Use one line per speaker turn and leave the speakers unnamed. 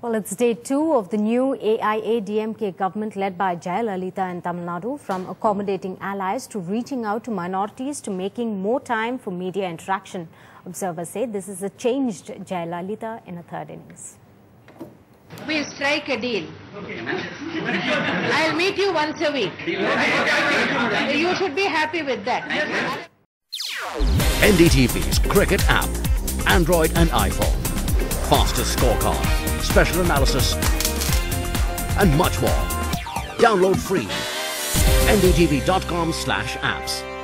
Well, it's day two of the new AIADMK government led by Jayalalithaa in Tamil Nadu from accommodating allies to reaching out to minorities to making more time for media interaction. Observers say this is a changed Jayalalithaa in a third innings.
We strike a deal. I'll meet you once a week. You should be happy with that.
NDTV's cricket app, Android and iPhone. Fastest scorecard, special analysis, and much more. Download free. ndtv.com slash apps.